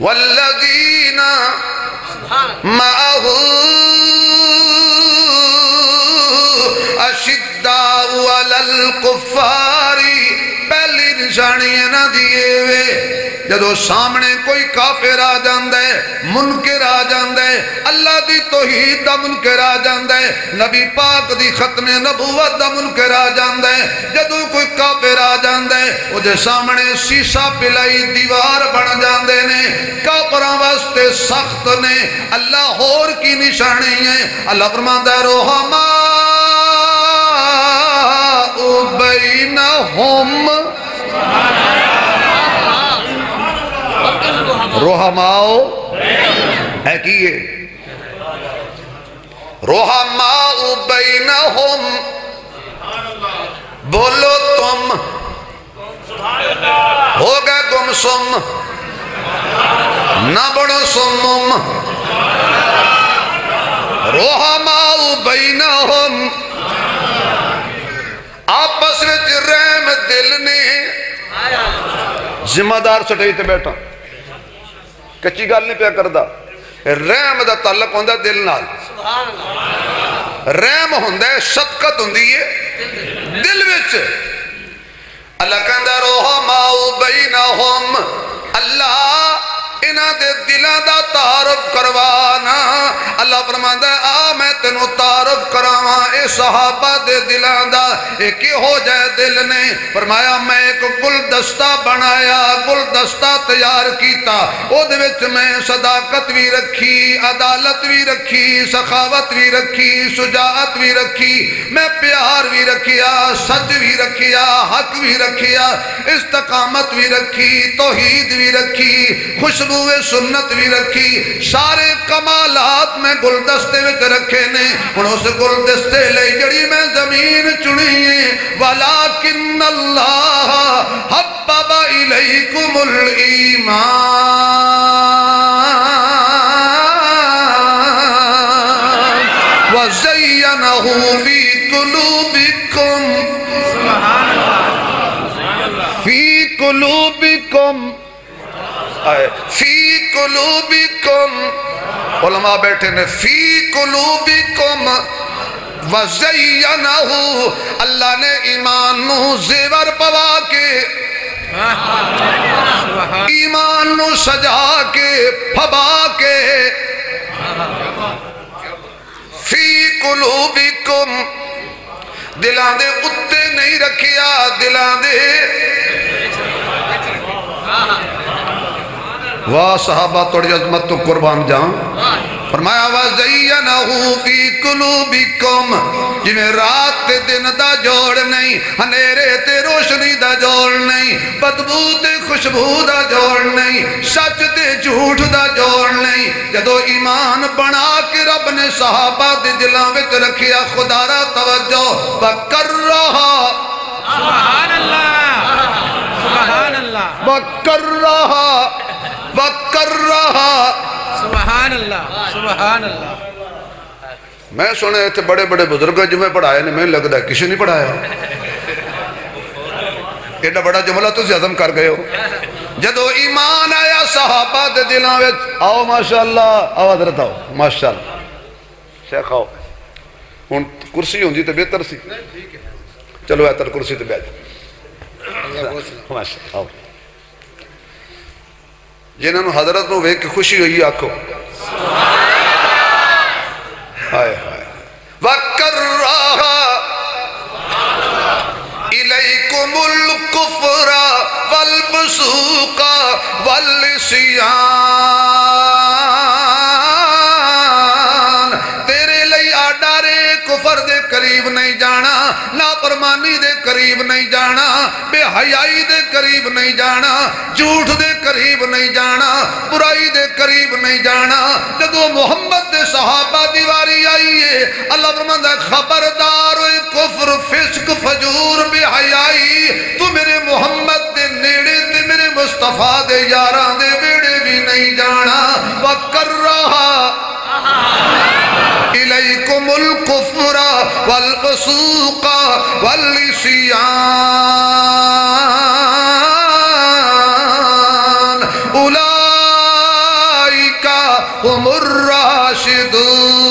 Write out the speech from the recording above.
والذین معه اشداء علی الکفاری پہلی نشانی نہ دیئے وے، جدو سامنے کوئی کافر آ جاندہ ہے، منکر آ جاندہ ہے، اللہ دی توحید دا منکر آ جاندہ ہے، نبی پاک دی ختم نبوت دا منکر آ جاندہ ہے، جدو کوئی کافر آ جاندہ ہے، وہ جے سامنے سیسا پلائی دیوار سخت نے اللہ ہور کی نشانی ہے۔ اللہ فرماندہ روحما بینہم روحماؤ ہے کیے روحماؤ بینہم بولو تم۔ ہو گئے گم سم نہ بڑو سمم۔ روحماؤ بینہم۔ آپس وچ رحم دل نے۔ ذمہ دار سٹائی تے بیٹھا۔ کچی گل نہیں پیا کردا۔ رحم دا تعلق ہوندا دل نال۔ رحم ہوندا ہے، شفقت ہوندی ہے۔ دل وچ۔ اللہ کہندا روح ماؤ بینہم۔ اللہ انہ دے دلان دا تعارف کروانا۔ اللہ فرماندا ہے، آ، میں تینوں تعارف کراواں۔ اے صحابہ دے دلان دا اے کی ہو جائے دل نے؟ فرمایا، میں ایک گلدستہ بنایا، گلدستہ تیار کیتا۔ او دے وچ میں صداقت بھی رکھی، عدالت بھی رکھی، سخاوت بھی رکھی، شجاعت بھی رکھی۔ میں پیار بھی رکھیا، سچ بھی رکھیا، حق بھی رکھیا، استقامت بھی رکھی، توحید بھی رکھی، خوشبو سنت بھی رکھی، سارے کمالات میں گلدستے وچ رکھے نے۔ ہن اس گلدستے لئی جڑی میں زمین چنی ہے ولیکن اللہ حبب الیکم الایمان وزینہ فی قلوبکم سبحان اللہ فی قلوبکم فی قلوبکم، علماء بیٹھے نے فی قلوبکم وزینہ اللہ نے ایمان نو زیور پوا کے، ایمان نو سجا کے، پھبا کے۔ فی قلوبکم، دلان دے اتے نہیں رکھیا، دلان دے واہ صحابہ توڑی عظمت تو قربان جاؤں فرمایا وَزَيَّنَهُ فِي قُلُوبِكُمْ میں رات تے دن دا جوڑ نہیں ہنیرے تے روشنی دا جوڑ نہیں بدبو تے خوشبو دا جوڑ نہیں سچ تے جھوٹ دا جوڑ نہیں۔ جدو ایمان بنا کے رب نے صحابہ دے دلان وچ رکھیا خدا را توجہ بکر رہا سبحان اللہ سبحان اللہ۔ بکر رہا بکر رہا۔ سبحان اللہ سبحان اللہ۔ میں سنے تھے بڑے بڑے بزرگ جو میں پڑھائے نے میں لگتا ہے کسی نہیں پڑھایا۔ ایڈا بڑا جملہ تو عظم کر گئے ہو۔ جدو ایمان آیا صحابہ دے دلان وچ آؤ ماشاءاللہ آو حضرت آؤ۔ ماشاءاللہ۔ شیخ آؤ۔ ہن کرسی ہوندی تے بہتر سی۔ چلو ایتر کرسی تے بیٹھ۔ ماشاءاللہ آؤ۔ جنہوں نے حضرت نو ویک خوشی ہوئی آکھو۔ ہائے ہائے۔ وَكَرَّهَا إِلَيْكُمُ الْكُفْرَ وَالْفُسُوقَ وَالْعِصْيَانَ۔ تیرے لئی آڈارے کفر دے قریب نہیں جانا، نافرمانی دے قریب نہیں جانا۔ حیائی دے قریب نہیں جانا، جھوٹ دے قریب نہیں جانا، برائی دے قریب نہیں جانا۔ جدو محمد دے صحابہ دیواری آئیے اللہ فرماندہ ہے، خبردار ہوئے، کفر، فسق، فجور، بے حیائی۔ تو میرے محمد دے نیڑے تے میرے مصطفیٰ دے یاران دے بیڑے بھی نہیں جانا۔ وکر رہا إليكم الكفر والفسوق والعصيان۔ Rashidun.